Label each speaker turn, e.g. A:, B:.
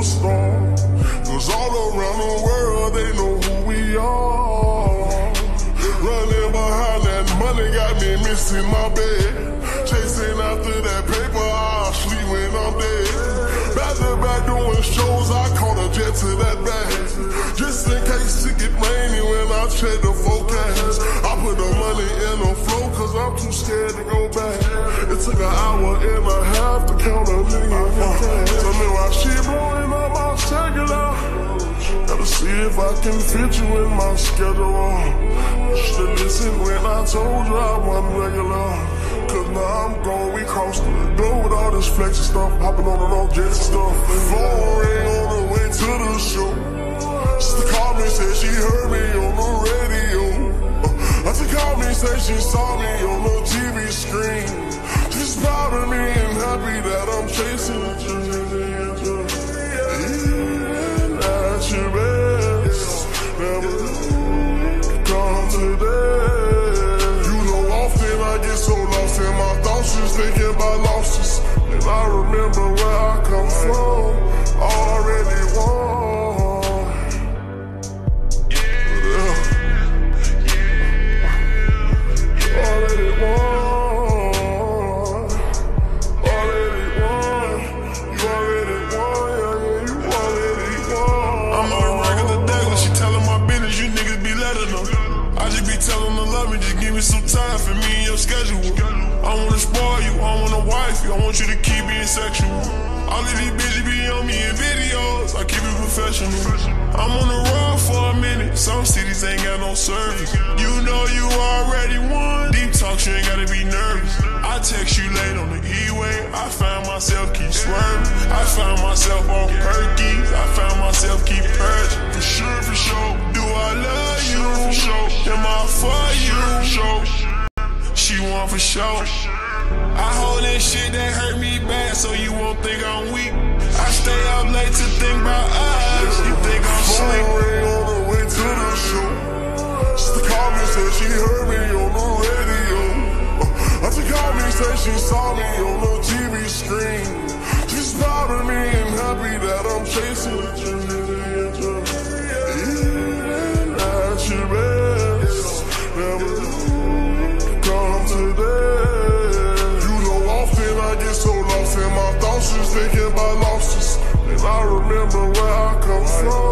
A: a superstar. Cause all around the world they know who we are. Running behind that money got me missing my bed. Chasing after that paper, I sleep when I'm dead. Back to back doing shows, I caught a jet to that bag. Just in case it get rainy when I check the forecast. I put the money in the flow cause I'm too scared to go back. It took an hour and a half to count a million cash. Tell me why she if I can fit you in my schedule. Should've listened when I told you I wasn't regular. Cause now I'm going we crossed the globe with all this flexing stuff. Hopping on and off jets and stuff. Phone ring on the way to the show. Sister called me, said she heard me on the radio. Uh, Auntie called me, said she saw me on the TV screen. She's proud of me and happy that I'm chasing thinking about losses. And I remember where I come from, already won. Yeah. Already won. Already won. You already won. Yeah, yeah, you already won.
B: I'm a regular daily, she telling my business, you niggas be letting them. I just be telling her love me, just give me some time for me and your schedule. I wanna spoil you, I wanna wife you, I want you to keep being sexual. All of these bitches be on me in videos, I keep it professional. I'm on the road for a minute, some cities ain't got no service. You know you already won, deep talks, you ain't gotta be nervous. I text you late on the E-way, I found myself keep swerving. I found myself on for sure. I hold that shit that hurt me bad, so you won't think I'm weak. I stay up late to think about us. You think I'm sleep?
A: ring on the way to the show. Called me, said she heard me on the radio. Uh, Auntie called me, said she saw me on the TV screen. Remember where I come from,